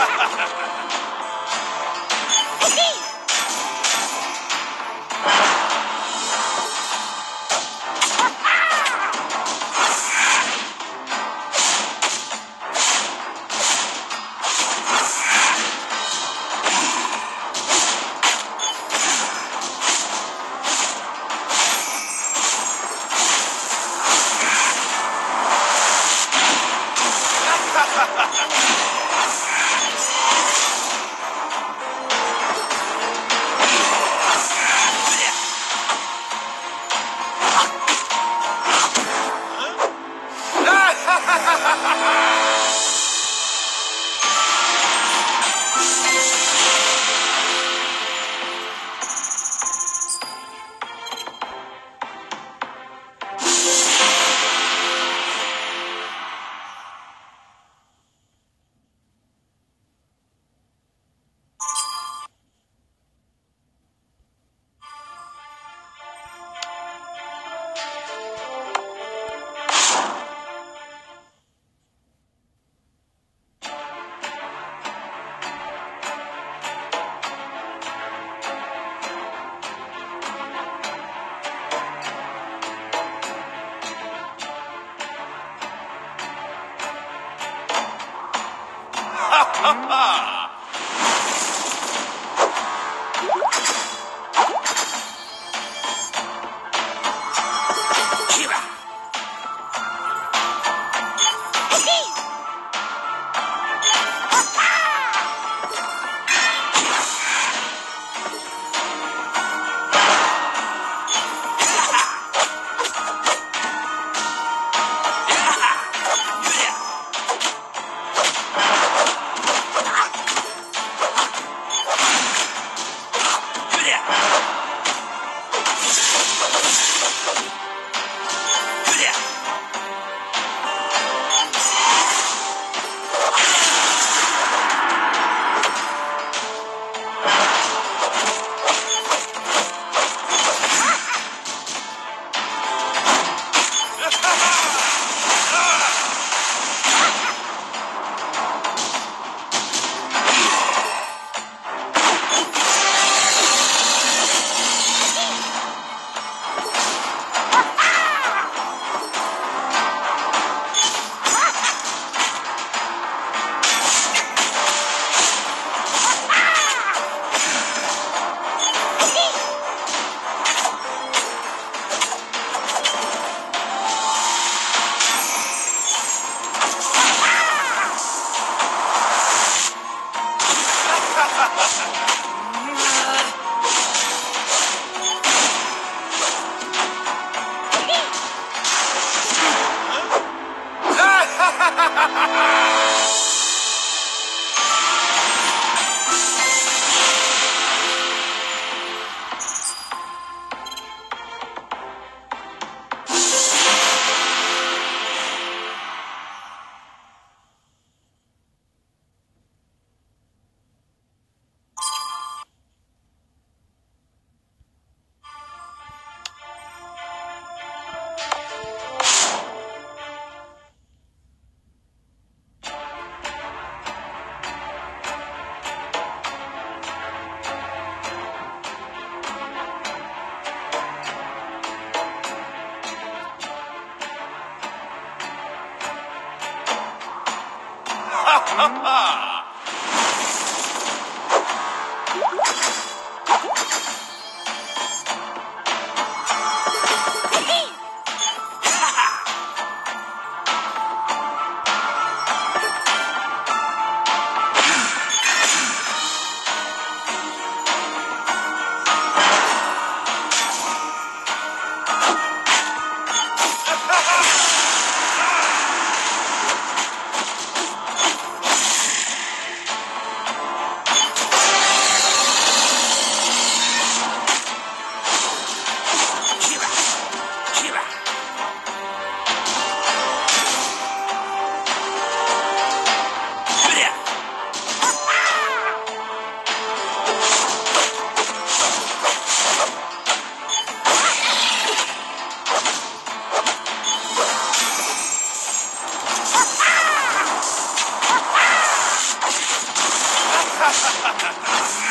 Ha ha ha ha! ます。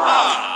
Ah.